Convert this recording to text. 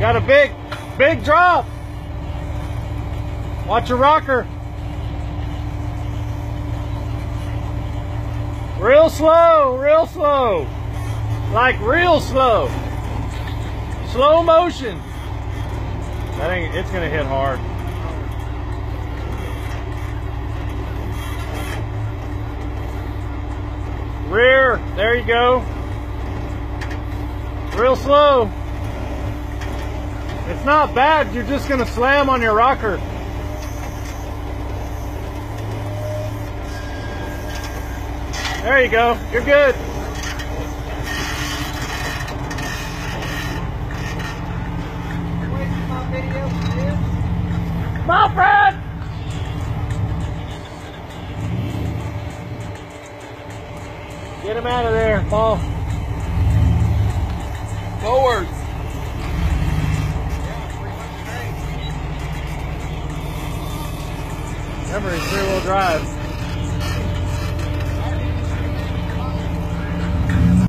Got a big, big drop. Watch your rocker. Real slow, real slow. Like real slow. Slow motion. That ain't, it's gonna hit hard. Rear, there you go. Real slow. It's not bad, you're just gonna slam on your rocker. There you go, you're good. Come on, Fred! Get him out of there, Paul. Forward. Remember, he's rear-wheel drive.